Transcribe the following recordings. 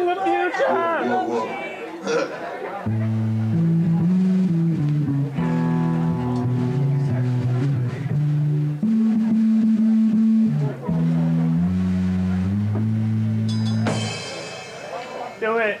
to the future. Do it.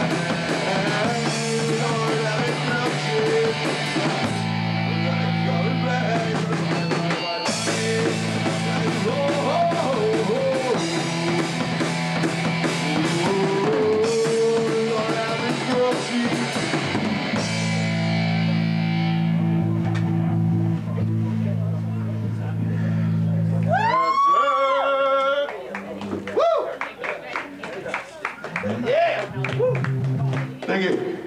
Yeah. Woo. Thank you.